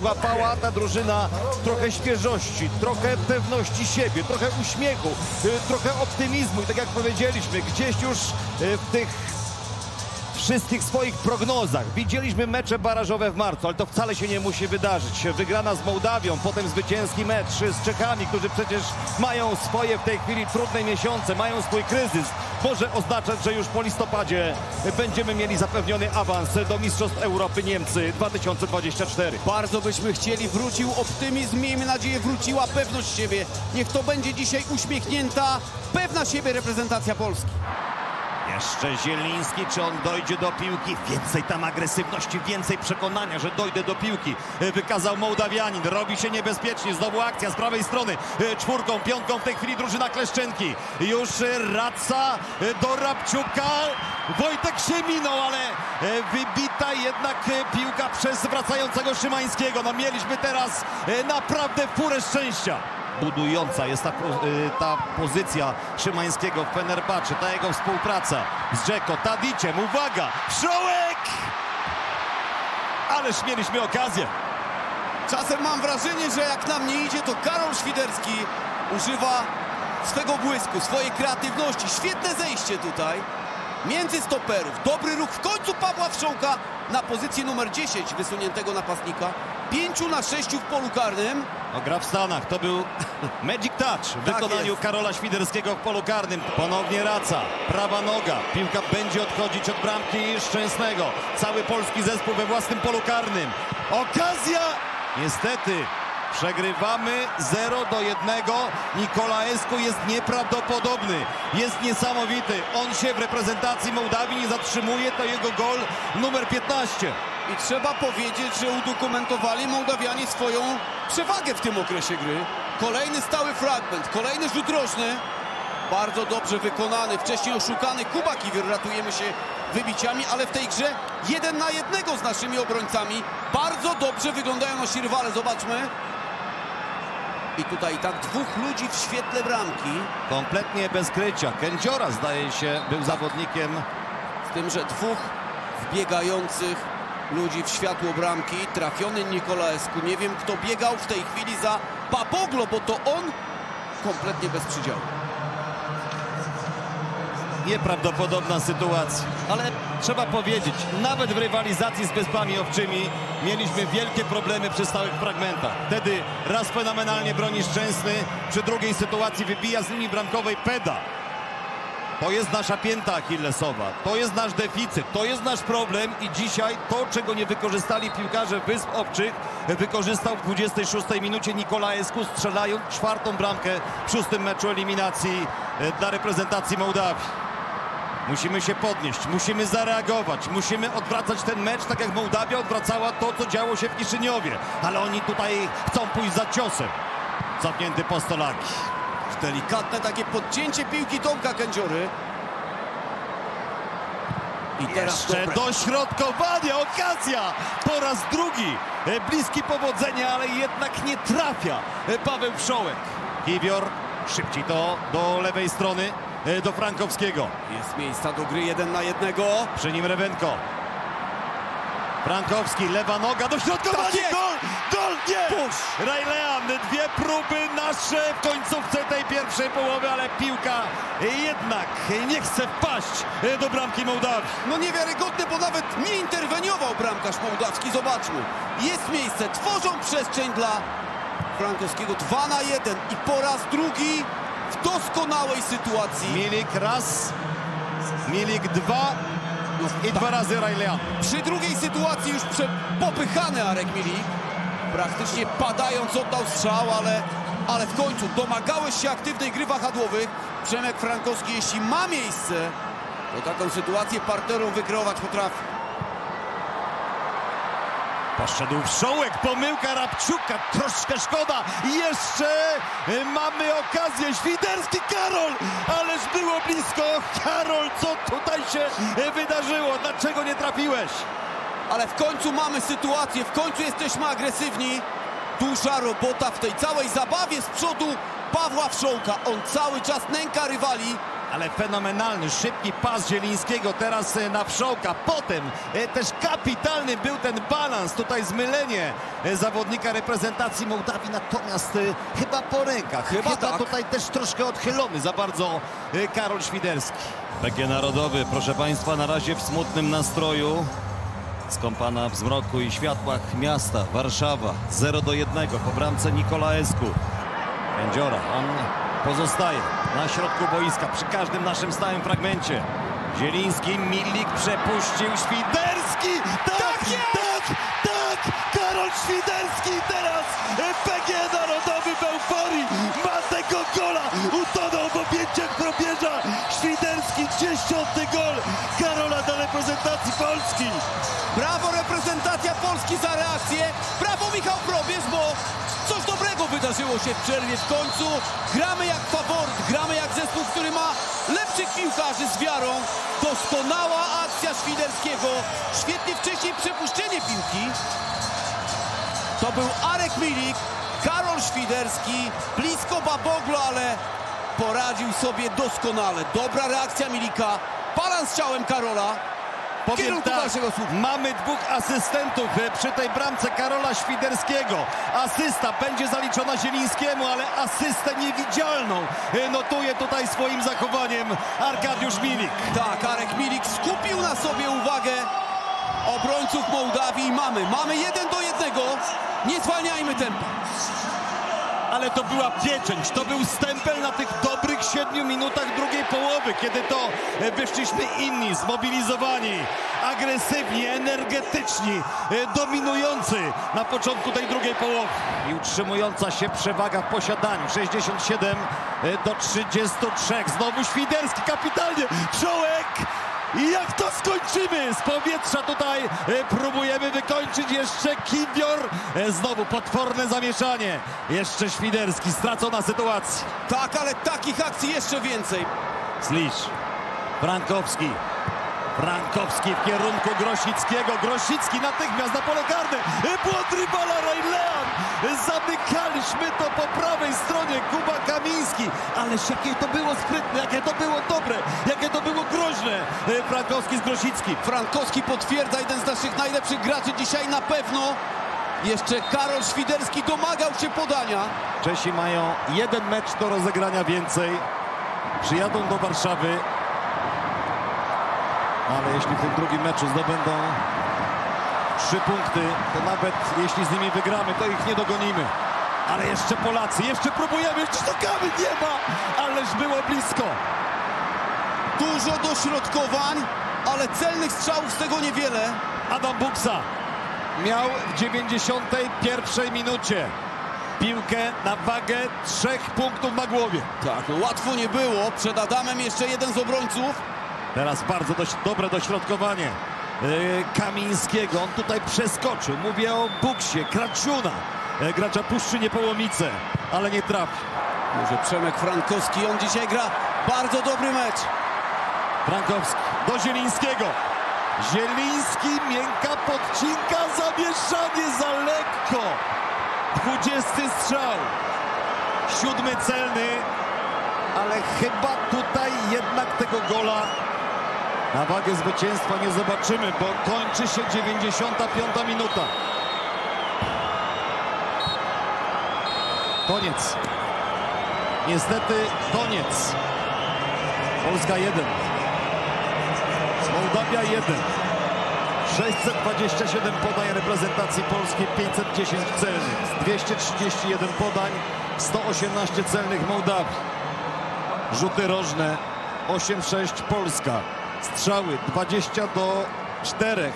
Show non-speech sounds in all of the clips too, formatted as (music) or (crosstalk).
Złapała ta drużyna trochę świeżości, trochę pewności siebie, trochę uśmiechu, y, trochę optymizmu i tak jak powiedzieliśmy, gdzieś już y, w tych wszystkich swoich prognozach. Widzieliśmy mecze barażowe w marcu, ale to wcale się nie musi wydarzyć. Wygrana z Mołdawią, potem zwycięski mecz z Czechami, którzy przecież mają swoje w tej chwili trudne miesiące, mają swój kryzys. Może oznaczać, że już po listopadzie będziemy mieli zapewniony awans do Mistrzostw Europy Niemcy 2024. Bardzo byśmy chcieli, wrócił optymizm, miejmy nadzieję wróciła pewność siebie. Niech to będzie dzisiaj uśmiechnięta, pewna siebie reprezentacja Polski. Jeszcze Zieliński, czy on dojdzie do piłki? Więcej tam agresywności, więcej przekonania, że dojdę do piłki. Wykazał Mołdawianin, robi się niebezpiecznie, znowu akcja z prawej strony. Czwórką, piątką w tej chwili drużyna Kleszczenki. Już Raca do Rabciuka. Wojtek się minął, ale wybita jednak piłka przez wracającego Szymańskiego. No mieliśmy teraz naprawdę furę szczęścia budująca jest ta, ta pozycja Szymańskiego w Fenerbahce, ta jego współpraca z Dzeko, Tadiciem, uwaga, Wszołek! Ależ mieliśmy okazję. Czasem mam wrażenie, że jak nam nie idzie, to Karol Świderski używa swego błysku, swojej kreatywności. Świetne zejście tutaj między stoperów. Dobry ruch w końcu Pawła Wszołka na pozycję numer 10 wysuniętego napastnika. Pięciu na sześciu w polu karnym. No, gra w Stanach, to był (laughs) Magic Touch w Tak wykonaniu jest. Karola Świderskiego w polu karnym. Ponownie Raca, prawa noga, piłka będzie odchodzić od bramki Szczęsnego. Cały polski zespół we własnym polu karnym. Okazja! Niestety Przegrywamy 0 do 1. Nikolaesku jest nieprawdopodobny. Jest niesamowity. On się w reprezentacji Mołdawii nie zatrzymuje. To jego gol numer 15. I trzeba powiedzieć, że udokumentowali Mołdawianie swoją przewagę w tym okresie gry. Kolejny stały fragment, kolejny rzut rożny. Bardzo dobrze wykonany, wcześniej oszukany Kuba Kiwior. Ratujemy się wybiciami, ale w tej grze jeden na jednego z naszymi obrońcami. Bardzo dobrze wyglądają nasi rywale, zobaczmy. I tutaj tak dwóch ludzi w świetle bramki. Kompletnie bez krycia. Kędziora zdaje się był zawodnikiem Z tym, że dwóch wbiegających ludzi w światło bramki. Trafiony Nikolaesku. Nie wiem, kto biegał w tej chwili za Papoglo, bo to on kompletnie bez przydziału. nieprawdopodobna sytuacja. Ale trzeba powiedzieć, nawet w rywalizacji z Wyspami Owczymi mieliśmy wielkie problemy przy stałych fragmentach. Wtedy raz fenomenalnie broni Szczęsny, przy drugiej sytuacji wybija z linii bramkowej Peda. To jest nasza pięta achillesowa, to jest nasz deficyt, to jest nasz problem i dzisiaj to, czego nie wykorzystali piłkarze Wysp Owczych, wykorzystał w 26 minucie Nikolaesku, strzelając czwartą bramkę w szóstym meczu eliminacji e, dla reprezentacji Mołdawii. Musimy się podnieść, musimy zareagować, musimy odwracać ten mecz, tak jak Mołdawia odwracała to, co działo się w Kiszyniowie. Ale oni tutaj chcą pójść za ciosem. Cofnięty Postolaki. Delikatne takie podcięcie piłki Tomka Kędziory. I teraz Jeszcze dośrodkowanie, okazja! Po raz drugi e, bliski powodzenia, ale jednak nie trafia e, Paweł Wszołek. Kiwior szybciej to do lewej strony, e, do Frankowskiego. Jest miejsca do gry jeden na jednego. Przy nim Rewenko. Frankowski, lewa noga, dośrodkowanie, Tak gol! Gol, nie! Push! Rajlean, dwie próby nasze w końcówce tej pierwszej połowy, ale piłka jednak nie chce wpaść do bramki Mołdawii. No niewiarygodne, bo nawet nie interweniował bramkarz mołdawski. Zobaczmy. Jest miejsce, tworzą przestrzeń dla Frankowskiego. 2 na 1 i po raz drugi w doskonałej sytuacji. Milik raz, Milik dwa i dwa razy Rajlean. Przy drugiej sytuacji już popychany Arek Milik. Praktycznie padając oddał strzał, ale, ale w końcu domagałeś się aktywnej gry wahadłowych. Przemek Frankowski, jeśli ma miejsce, to taką sytuację partnerom wykreować potrafi. Poszedł Wszołek, pomyłka Rabczuka, troszkę szkoda. Jeszcze mamy okazję, Świderski, Karol, ależ było blisko. Karol, co tutaj się wydarzyło? Dlaczego nie trafiłeś? Ale w końcu mamy sytuację, w końcu jesteśmy agresywni. Duża robota w tej całej zabawie z przodu Pawła Wszołka. On cały czas nęka rywali Ale fenomenalny, szybki pas Zielińskiego teraz e, na wszołka. Potem e, też kapitalny był ten balans, tutaj zmylenie e, zawodnika reprezentacji Mołdawii, natomiast chyba po rękach. Chyba Chyba tak. tutaj też troszkę odchylony za bardzo Karol Świderski. PG Narodowy, proszę Państwa, na razie w smutnym nastroju. Skąpana w zmroku i światłach miasta Warszawa 0 do 1 po bramce Nikolaesku. Kędziora, on pozostaje na środku boiska przy każdym naszym stałym fragmencie. Zieliński, Milik przepuścił, Świderski! Tak, tak, tak! Karol Świderski teraz PG Narodowy w euforii ma tego gola! Utonął w objęciach probierza Świderski, dziesiąty gol Karola dla reprezentacji Polski! Brawo reprezentacja Polski za reakcję. Brawo Michał Probierz, bo coś dobrego wydarzyło się w przerwie w końcu. Gramy jak faworyt, gramy jak zespół, który ma lepszych piłkarzy z wiarą. Doskonała akcja Świderskiego. Świetnie wcześniej przepuszczenie piłki. To był Arek Milik, Karol Świderski, blisko Baboglo, ale poradził sobie doskonale. Dobra reakcja Milika, balans ciałem Karola. Powiem tak, mamy dwóch asystentów e, przy tej bramce Karola Świderskiego. Asysta będzie zaliczona Zielińskiemu, ale asystę niewidzialną e, notuje tutaj swoim zachowaniem Arkadiusz Milik. Tak, Arek Milik skupił na sobie uwagę obrońców Mołdawii mamy, mamy jeden do jednego. Nie zwalniajmy tempa. Ale to była pieczęć, to był stempel na tych dobrych siedmiu minutach drugiej połowy, kiedy to e, wyszliśmy inni, zmobilizowani, agresywni, energetyczni, e, dominujący na początku tej drugiej połowy. I utrzymująca się przewaga w posiadaniu, 67 do 33. Znowu Świderski, kapitalnie, czołek! I jak to skończymy? Z powietrza tutaj e, próbujemy wykończyć jeszcze Kiwior. E, Znowu potworne zamieszanie. Jeszcze Świderski, stracona sytuacja. Tak, ale takich akcji jeszcze więcej. Slisz, Frankowski. Frankowski w kierunku Grosickiego. Grosicki natychmiast na pole karne. Błąd rywala Rajlean. Zamykaliśmy to po prawej stronie. Kuba Kamiński. Ależ jakie to było sprytne, jakie to było dobre, jakie to było groźne. E, Frankowski z Grosickim. Frankowski potwierdza jeden z naszych najlepszych graczy dzisiaj na pewno. Jeszcze Karol Świderski domagał się podania. Czesi mają jeden mecz do rozegrania więcej. Przyjadą do Warszawy. Ale jeśli w tym drugim meczu zdobędą trzy punkty, to nawet jeśli z nimi wygramy, to ich nie dogonimy. Ale jeszcze Polacy, jeszcze próbujemy, jeszcze szukamy, nie ma! Ależ było blisko. Dużo dośrodkowań, ale celnych strzałów z tego niewiele. Adam Buksa miał w 91 minucie piłkę na wagę trzech punktów na głowie. Tak, no łatwo nie było. Przed Adamem jeszcze jeden z obrońców. Teraz bardzo dość dobre dośrodkowanie yy, Kamińskiego. On tutaj przeskoczył. Mówię o Buksie, Kraczuna. Yy, gracza Puszczy Niepołomice, ale nie trafi. Może Przemek Frankowski, on dzisiaj gra bardzo dobry mecz. Frankowski do Zielińskiego. Zieliński, miękka podcinka, zamieszanie za lekko. 20 strzał. Siódmy celny, ale chyba tutaj jednak tego gola na wagę zwycięstwa nie zobaczymy, bo kończy się 95 minuta. Koniec. Niestety koniec. Polska 1. Mołdawia 1. 627 podań reprezentacji Polski, 510 celnych, 231 podań, 118 celnych Mołdawii. Rzuty rożne 8-6 Polska. Strzały 20 do 4,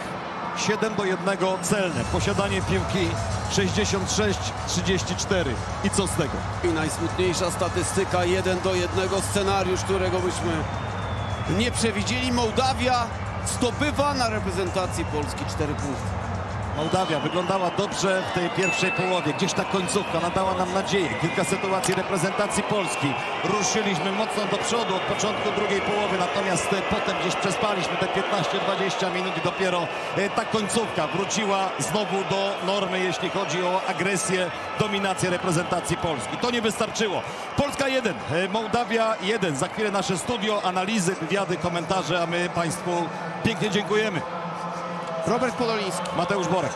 7 do 1 celne. Posiadanie piłki 66-34. I co z tego? I najsmutniejsza statystyka, jeden do jednego scenariusz, którego byśmy nie przewidzieli. Mołdawia zdobywa na reprezentacji Polski cztery punkty. Mołdawia wyglądała dobrze w tej pierwszej połowie. Gdzieś ta końcówka nadała nam nadzieję. Kilka sytuacji reprezentacji Polski. Ruszyliśmy mocno do przodu od początku drugiej połowy, natomiast e, potem gdzieś przespaliśmy te 15-20 minut i dopiero e, ta końcówka wróciła znowu do normy, jeśli chodzi o agresję, dominację reprezentacji Polski. To nie wystarczyło. Polska 1, e, Mołdawia 1. Za chwilę nasze studio, analizy, wywiady, komentarze, a my Państwu pięknie dziękujemy. Robert Podoliński. Mateusz Borek.